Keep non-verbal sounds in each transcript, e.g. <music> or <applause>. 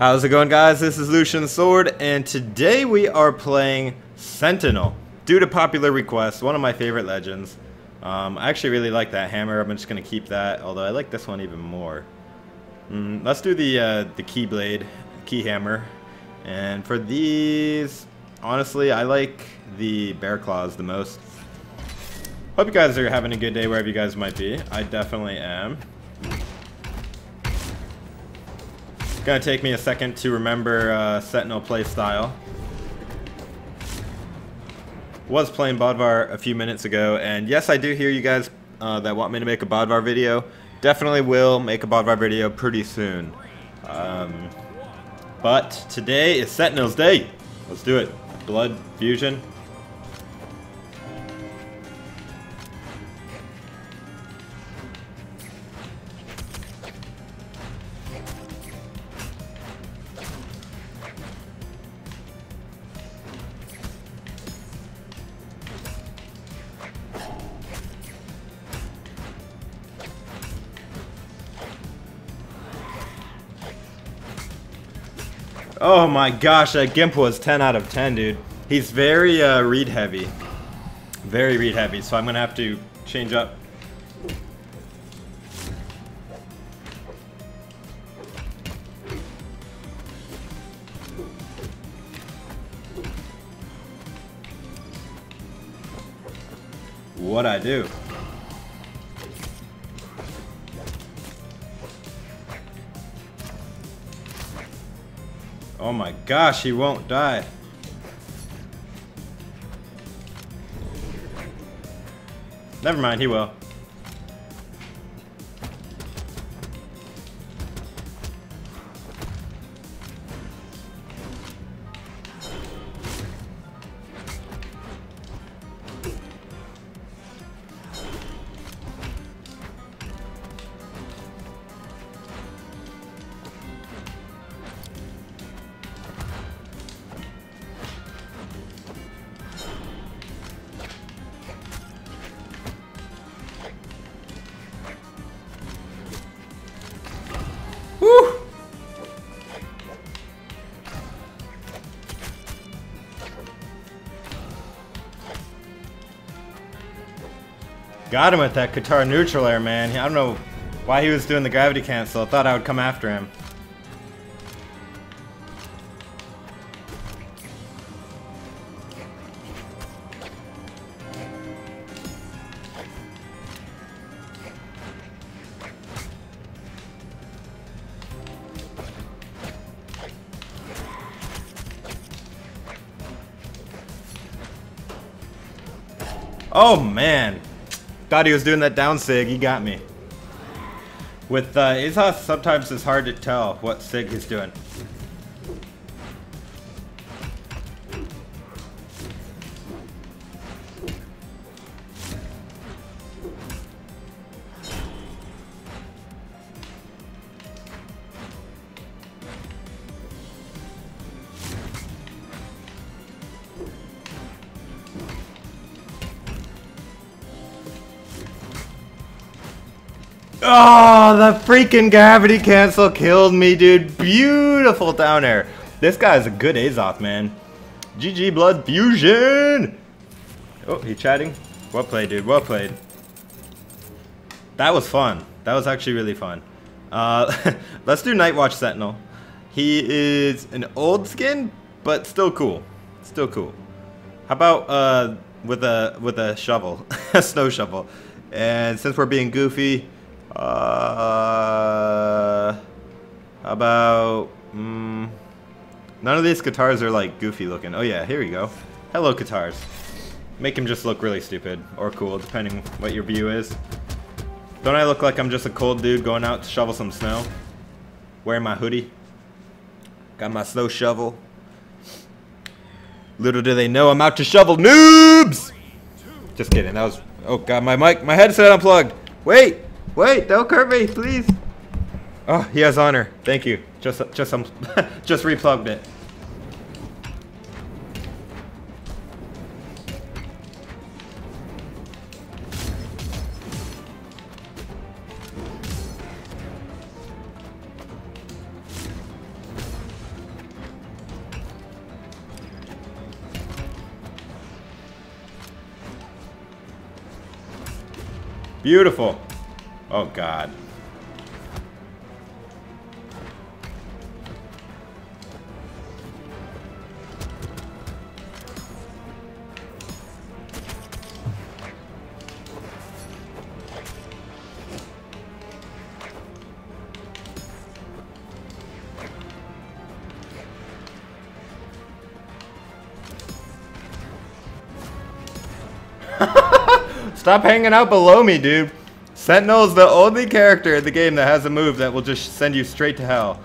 How's it going guys? This is Lucian Sword and today we are playing Sentinel. Due to popular request, one of my favorite legends. Um, I actually really like that hammer, I'm just going to keep that, although I like this one even more. Mm, let's do the, uh, the Keyblade, Key Hammer. And for these, honestly, I like the Bear Claws the most. Hope you guys are having a good day wherever you guys might be. I definitely am. Gonna take me a second to remember uh, Sentinel playstyle. Was playing Bodvar a few minutes ago, and yes, I do hear you guys uh, that want me to make a Bodvar video. Definitely will make a Bodvar video pretty soon. Um, but today is Sentinel's Day. Let's do it. Blood Fusion. Oh my gosh, that Gimp was 10 out of 10, dude. He's very uh, read heavy. Very read heavy, so I'm gonna have to change up. What I do? Oh my gosh, he won't die. Never mind, he will. Got him with that Katar neutral air, man. I don't know why he was doing the gravity cancel. I thought I would come after him. Oh man, Thought he was doing that down sig, he got me. With uh, Izas, sometimes it's hard to tell what sig he's doing. Oh, the freaking gravity cancel killed me, dude. Beautiful down air. This guy's a good Azoth, man. GG Blood Fusion! Oh, he chatting? Well played, dude. Well played. That was fun. That was actually really fun. Uh, <laughs> let's do Nightwatch Sentinel. He is an old skin, but still cool. Still cool. How about uh, with a with a shovel, <laughs> a snow shovel? And since we're being goofy, uh, about, mm, none of these katars are like goofy looking. Oh yeah, here we go. Hello katars. Make him just look really stupid or cool, depending what your view is. Don't I look like I'm just a cold dude going out to shovel some snow? Wearing my hoodie. Got my snow shovel. Little do they know I'm out to shovel noobs! Just kidding, that was... Oh god, my mic, my headset unplugged! Wait! Wait, don't curve me, please. Oh, he has honor. Thank you. Just, just, um, <laughs> just replugged it. Beautiful. Oh, God. <laughs> Stop hanging out below me, dude. Sentinel's the only character in the game that has a move that will just send you straight to hell.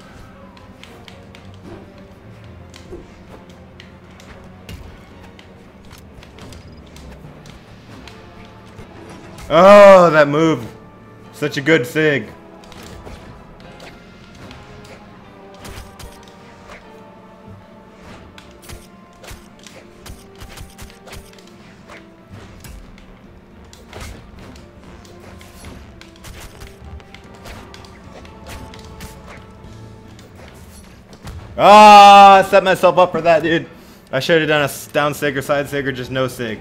Oh, that move. Such a good sig. Ah, I set myself up for that, dude. I should have done a down sig or side sig or just no sig.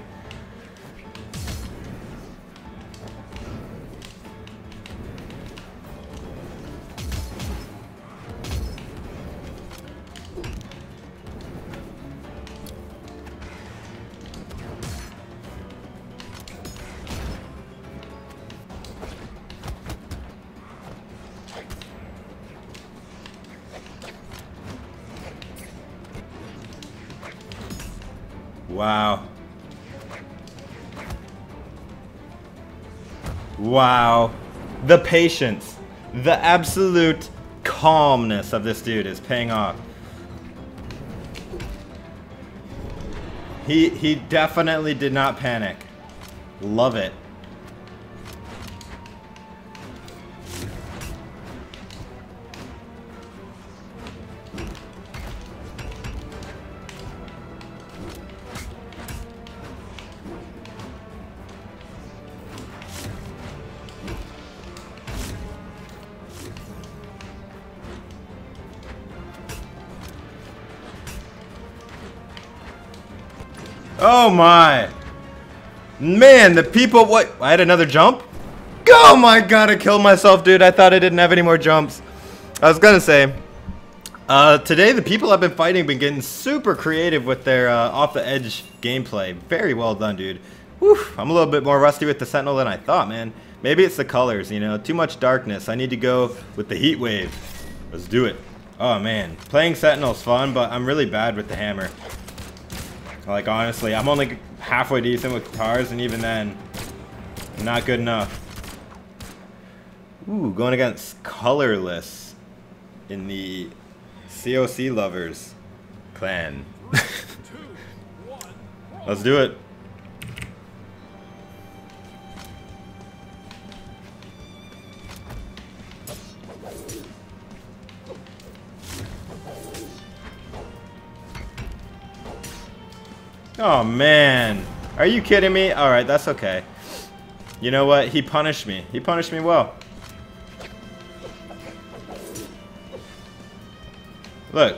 Wow. Wow. The patience. The absolute calmness of this dude is paying off. He he definitely did not panic. Love it. Oh my. Man, the people, what? I had another jump? Oh my god, I killed myself, dude. I thought I didn't have any more jumps. I was gonna say, uh, today the people I've been fighting have been getting super creative with their uh, off-the-edge gameplay. Very well done, dude. Whew, I'm a little bit more rusty with the Sentinel than I thought, man. Maybe it's the colors, you know, too much darkness. I need to go with the Heat Wave. Let's do it. Oh man, playing Sentinel's fun, but I'm really bad with the hammer. Like, honestly, I'm only halfway decent with katars, and even then, not good enough. Ooh, going against Colorless in the COC Lovers clan. <laughs> Let's do it. Oh, man. Are you kidding me? Alright, that's okay. You know what? He punished me. He punished me well. Look.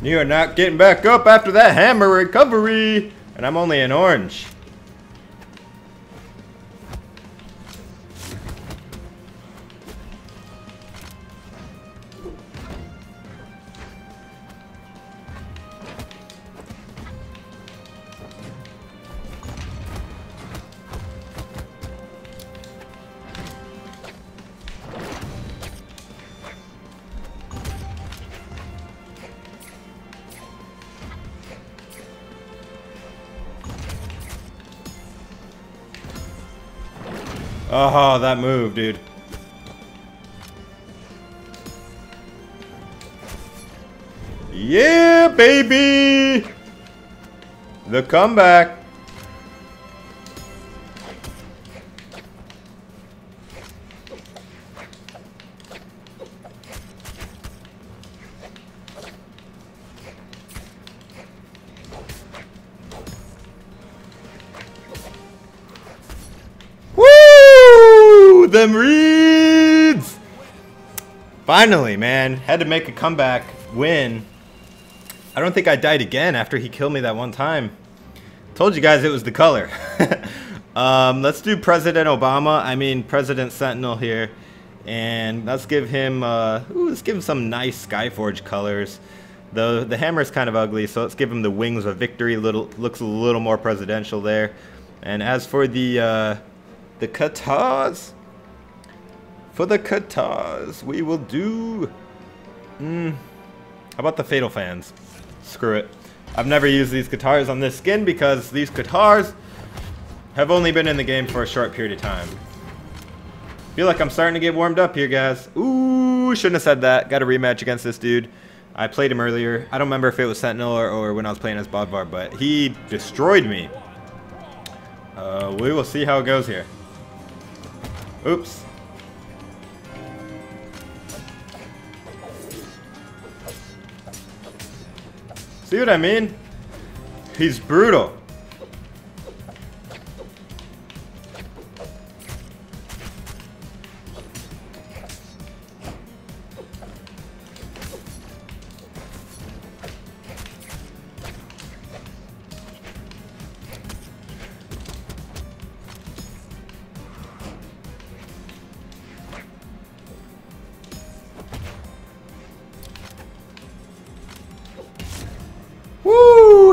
You are not getting back up after that hammer recovery. And I'm only an orange. Oh, that move, dude. Yeah, baby! The comeback. Them reads! Finally, man. Had to make a comeback win. I don't think I died again after he killed me that one time. Told you guys it was the color. <laughs> um, let's do President Obama. I mean, President Sentinel here. And let's give him, uh, ooh, let's give him some nice Skyforge colors. The, the hammer is kind of ugly, so let's give him the wings of victory. Little Looks a little more presidential there. And as for the, uh, the katars, for the katars, we will do... Hmm. How about the Fatal Fans? Screw it. I've never used these katars on this skin because these katars have only been in the game for a short period of time. Feel like I'm starting to get warmed up here, guys. Ooh, shouldn't have said that. Got a rematch against this dude. I played him earlier. I don't remember if it was Sentinel or, or when I was playing as Bodvar, but he destroyed me. Uh, we will see how it goes here. Oops. See what I mean? He's brutal.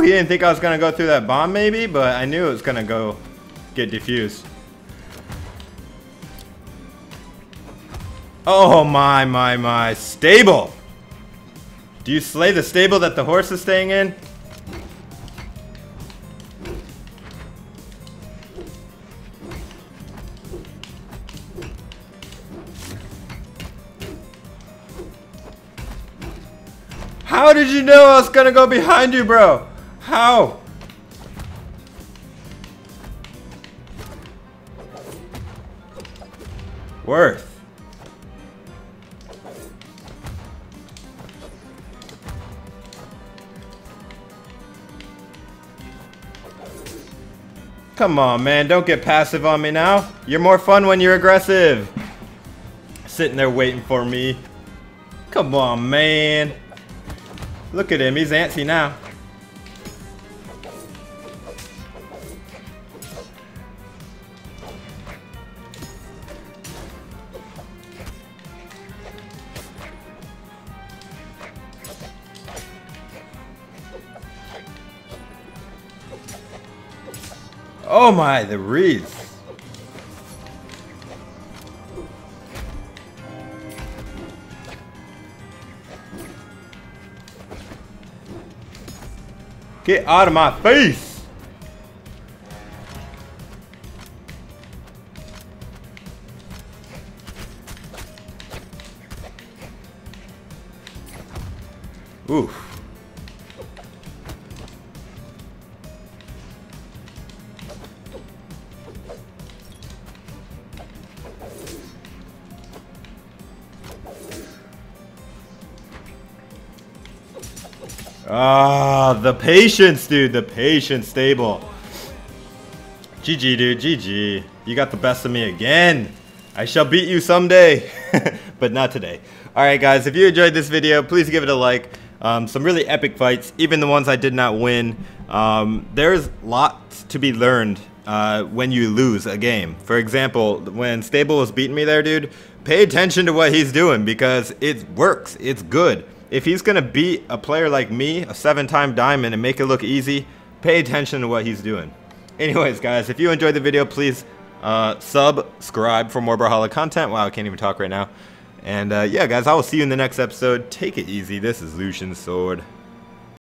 He didn't think I was gonna go through that bomb maybe, but I knew it was gonna go get defused. Oh my, my, my. Stable! Do you slay the stable that the horse is staying in? How did you know I was gonna go behind you, bro? How? Worth. Come on, man. Don't get passive on me now. You're more fun when you're aggressive. Sitting there waiting for me. Come on, man. Look at him. He's antsy now. Oh my, the wreath. Get out of my face! Ah, the patience, dude. The patience stable. GG, dude. GG. You got the best of me again. I shall beat you someday. <laughs> but not today. Alright, guys. If you enjoyed this video, please give it a like. Um, some really epic fights, even the ones I did not win. Um, there's lots to be learned uh, when you lose a game. For example, when Stable was beating me there, dude, pay attention to what he's doing because it works. It's good. If he's going to beat a player like me, a seven-time diamond, and make it look easy, pay attention to what he's doing. <laughs> Anyways, guys, if you enjoyed the video, please uh, subscribe for more Brawlhalla content. Wow, I can't even talk right now. And uh, yeah, guys, I will see you in the next episode. Take it easy. This is Lucian Sword.